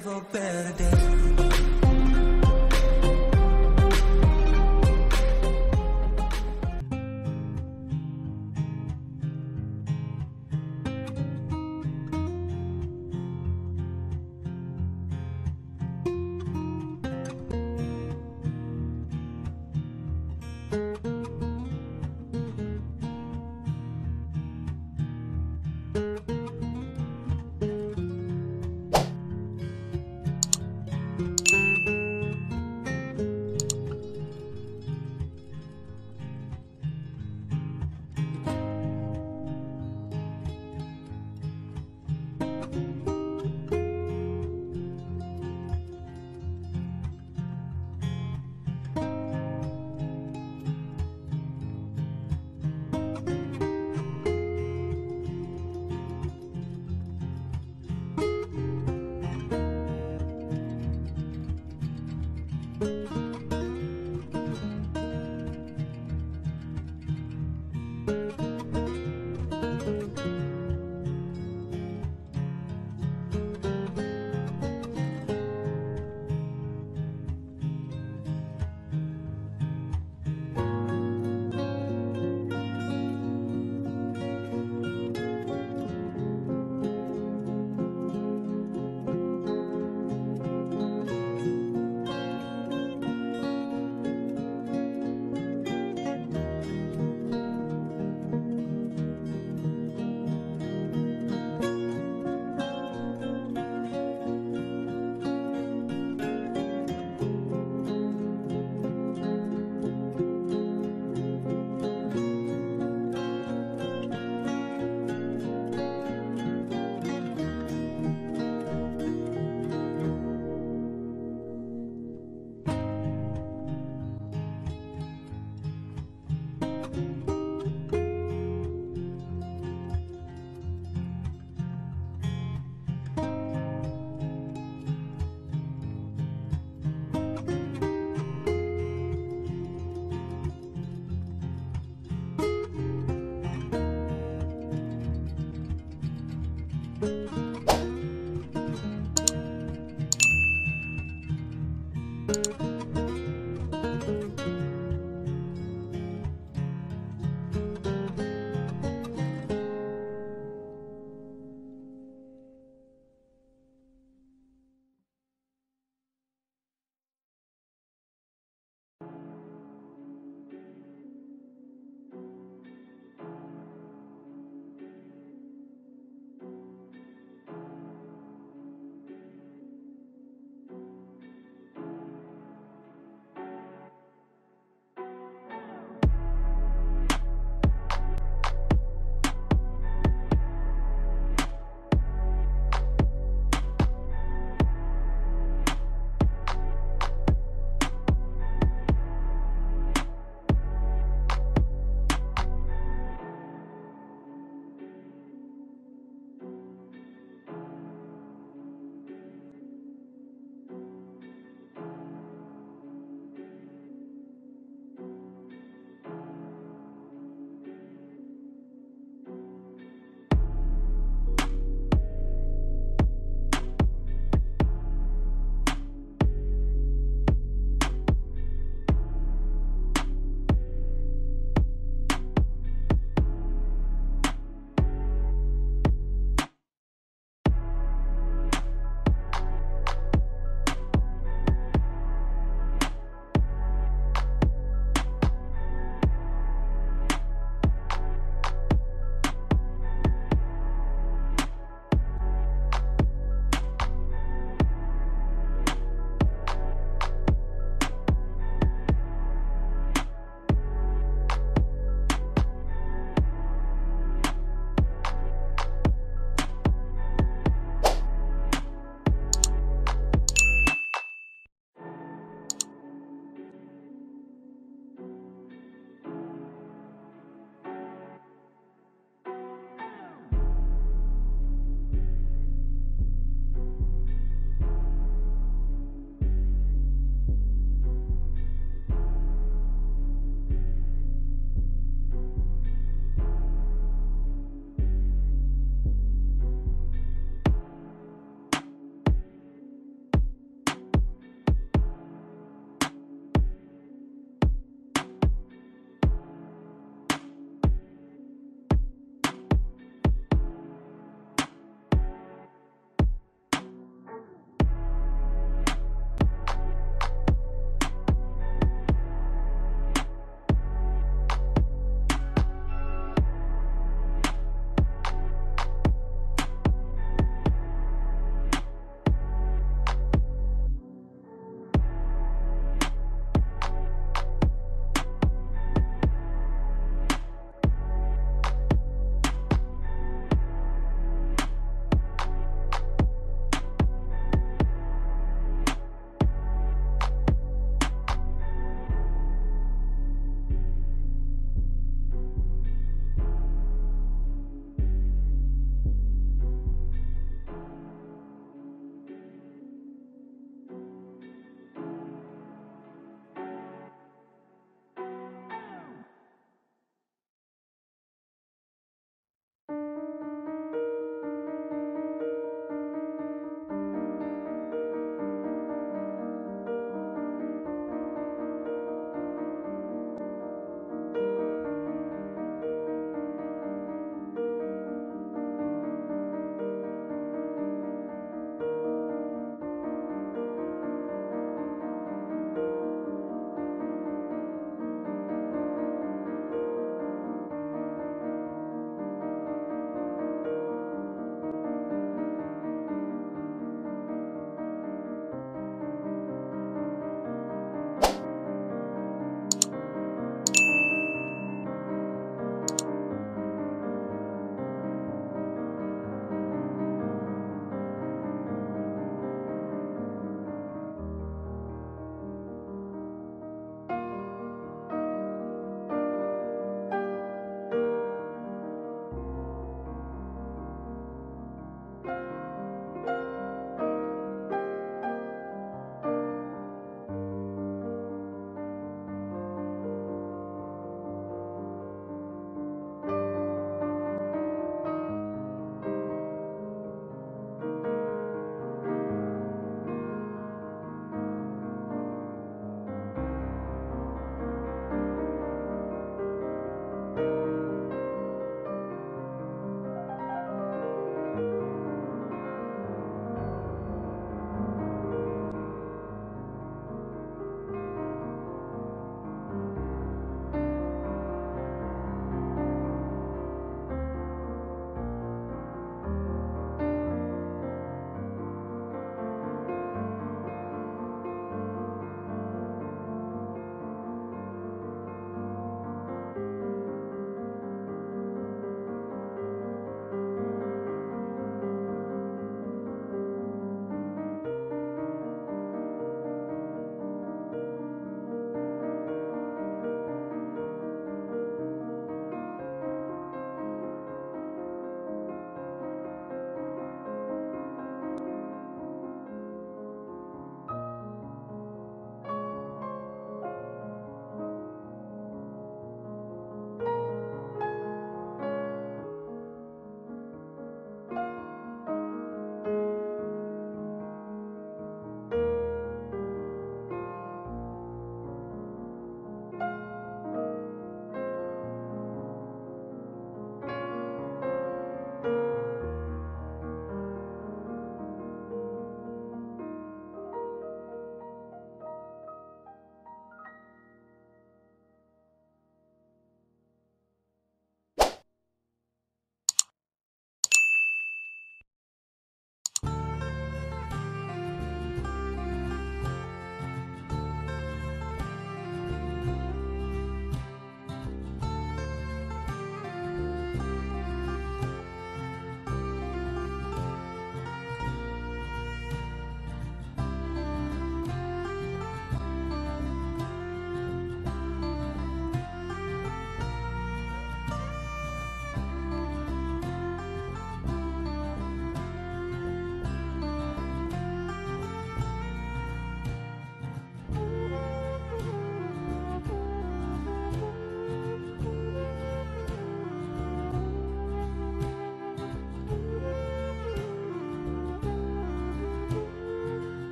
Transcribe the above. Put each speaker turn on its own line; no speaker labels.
for better days.